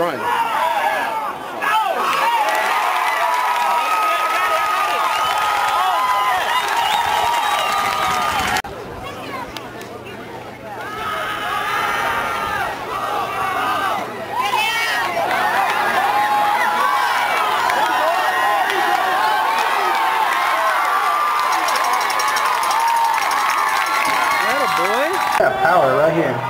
run. Yeah, power right here.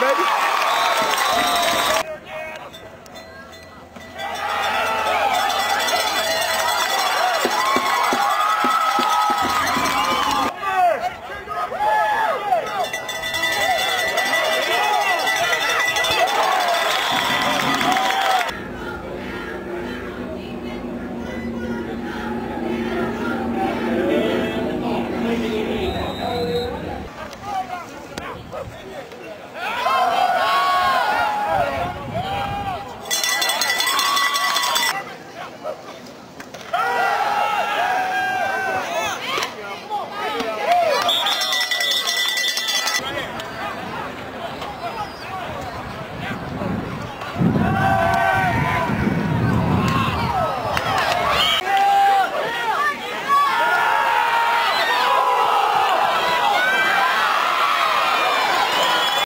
baby.